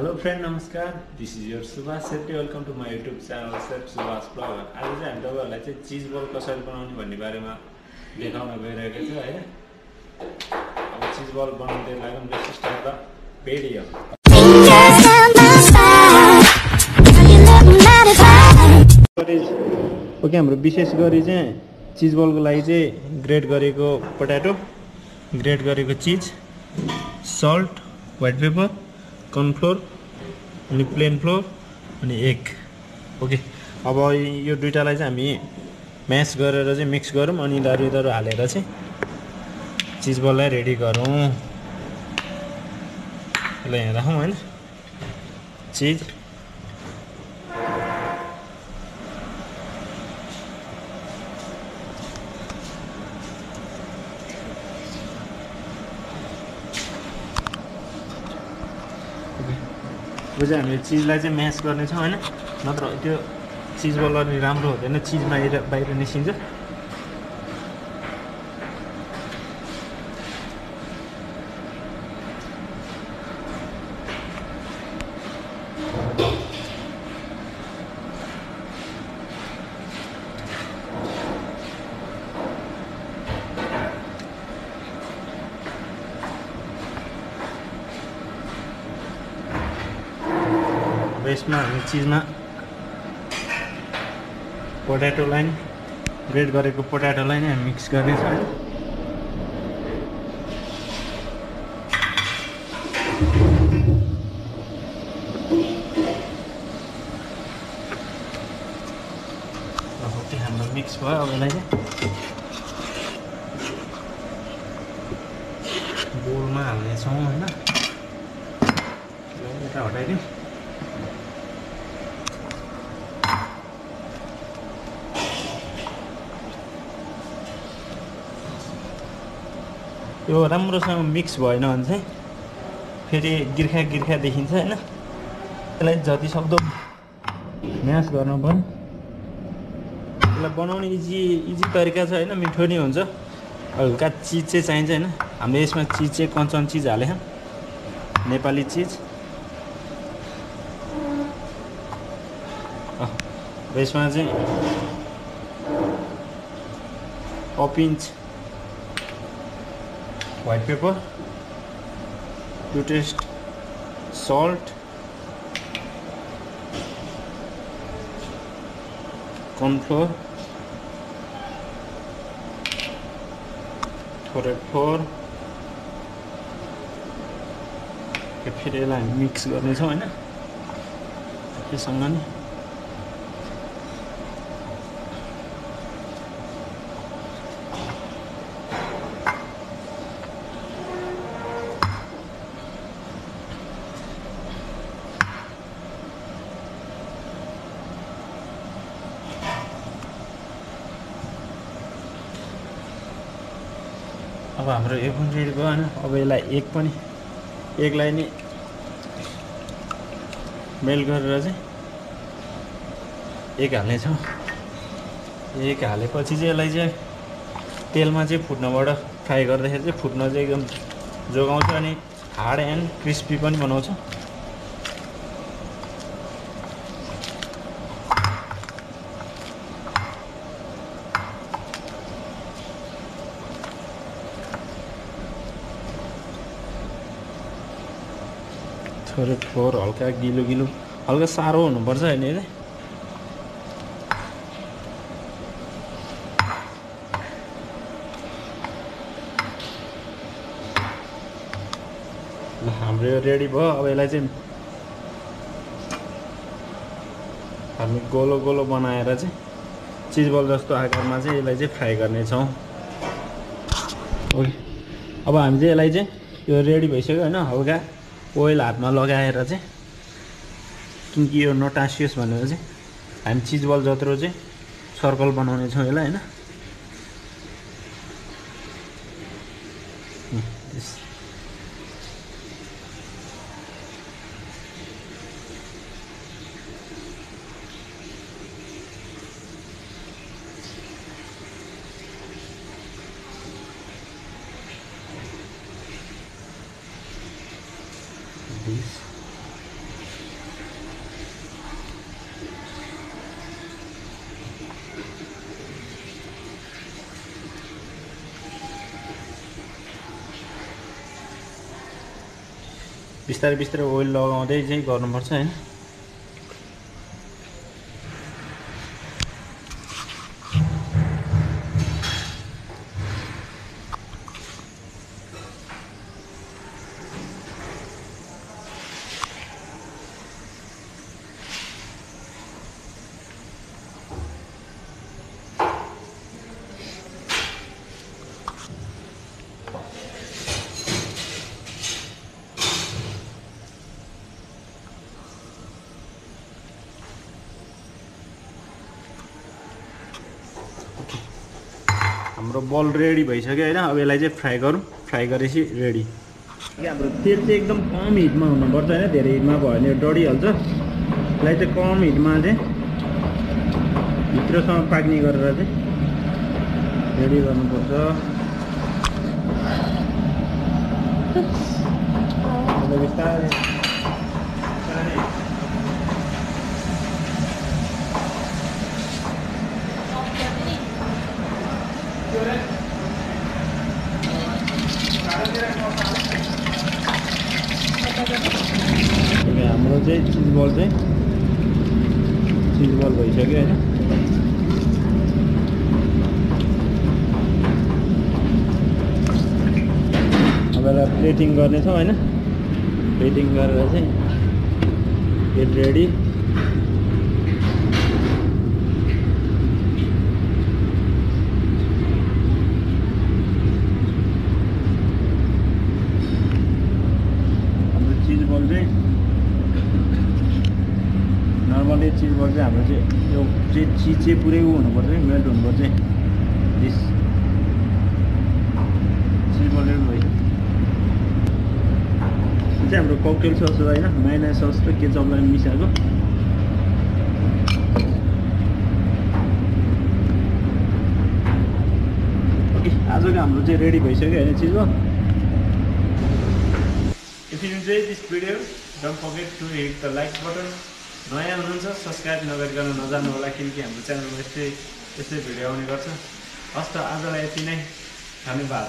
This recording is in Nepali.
हेलो फ्रेन्ड नमस्कार. This is your Subhash Setty welcome to my YouTube channel Sett Subhash blogger आज चाहिँ हामी तपाईँहरूलाई चाहिँ चिज बल कसरी बनाउने भन्ने बारेमा देखाउन गइरहेको छु होइन अब चिज बल बनाउँदै लाग्यो सिस्टम त. ओके हाम्रो विशेष गरी चाहिँ चिज बलको लागि चाहिँ ग्रेड गरेको पोट्याटो ग्रेड गरेको cheese salt white pepper cornflour अनि प्लेन फ्लोर अनि एग ओके। अब यो दुइटालाई चाहिँ हामी म्यास गरेर चाहिँ मिक्स गरौँ अनि दारु दारु हालेर चाहिँ चिज बललाई रेडी गरौँ। ल यहाँ राखौँ होइन। चिज। यो चाहिँ हामीले चिजलाई चाहिँ म्यास गर्नेछौँ होइन? नत्र त्यो चिज बल नि राम्रो हुँदैन चिज बाहिर बाहिर निस्किन्छ। यसमा हामी चिजमा पोट्याटोलाई नि ग्रेड गरेको पोट्याटोलाई नै हामी मिक्स गर्नेछ। त्यो हाम्रो मिक्स भयो अब यसलाई चाहिँ बोलमा हाल्नेछौँ होइन? यता हटाइदिउँ। यो राम्रोसँग मिक्स भएन भने चाहिँ फेरि गिर्खा गिर्खा देखिन्छ होइन? यसलाई जति सक्दो म्यास गर्नु पर्यो यसलाई बनाउने इजी इजी तरिका छ होइन मिठो नि हुन्छ। हल्का चिज चाहिँ चाहिन्छ होइन। हाम्रो यसमा चिज चाहिँ कञ्चन चिज हाले नेपाली चिज। यसमा चाहिँ इन्च white pepper to taste salt corn flour थोरै फोर फेरि यसलाई हामी मिक्स गर्नेछौँ होइन त्योसँग नि अब हाम्रो एक पनि रेडी भयो होइन अब यसलाई एक पनि एकलाई नि मेल्ट गरेर चाहिँ एक हाल्नेछौँ। एक हालेपछि चाहिँ यसलाई चाहिँ तेलमा चाहिँ फुट्नबाट फ्राई गर्दाखेरि चाहिँ फुट्न चाहिँ एकदम जोगाउँछ अनि हार्ड एन्ड क्रिस्पी पनि बनाउँछ। थोरै फोहोर हल्का गिलो गिलो हल्का साह्रो हुनुपर्छ होइन यसले हाम्रो यो रेडी भयो। अब यसलाई चाहिँ हामी गोलो गोलो बनाएर चाहिँ चिज बल जस्तो आकारमा चाहिँ यसलाई चाहिँ फ्राई गर्नेछौँ। ओके। अब हामी चाहिँ यसलाई चाहिँ यो रेडी भइसक्यो होइन हल्का। ओइल हातमा लगाएर चाहिँ किनकि यो नटासियोस् भनेर चाहिँ हामी चिज बल जत्रो चाहिँ सर्कल बनाउने छौँ यसलाई होइन? बिस्तारै बिस्तारै ओइल लगाउँदै चाहिँ गर्नुपर्छ होइन? हाम्रो बल रेडी भइसक्यो होइन। अब यसलाई चाहिँ फ्राई गरौँ। फ्राई गरेपछि रेडी। हाम्रो तेल चाहिँ एकदम कम हिटमा हुनुपर्छ होइन। धेरै हिटमा भयो भने डढिहाल्छ। यसलाई चाहिँ कम हिटमा चाहिँ भित्रसम्म पाक्ने गरेर चाहिँ रेडी गर्नुपर्छ। बिस्तारै ठिक हाम्रो चाहिँ चिज बल चाहिँ बल भइसक्यो होइन अब यसलाई प्लेटिङ गर्नेछौँ होइन प्लेटिङ गरेर चाहिँ गेट रेडी हाम्रो चिज बल चाहिँ नर्मली चिज बल चाहिँ हाम्रो चाहिँ यो चाहिँ चिज चाहिँ पुरै उ हुनुपर्छ है मेल्ट हुनुपर्छ है चिज बल चाहिँ हाम्रो ककटेल सस हो होइन माइना सस र केचपलाई मिसाएको आजको हाम्रो चाहिँ रेडी भइसक्यो होइन चिज बल If you enjoyed this video, don't forget to hit the like button. नयाँ हुनुहुन्छ सब्सक्राइब नगरिकन नजानु होला किनकि हाम्रो च्यानलमा यस्तै यस्तै भिडियो आउने गर्छ। हस् त आजलाई यति नै। धन्यवाद।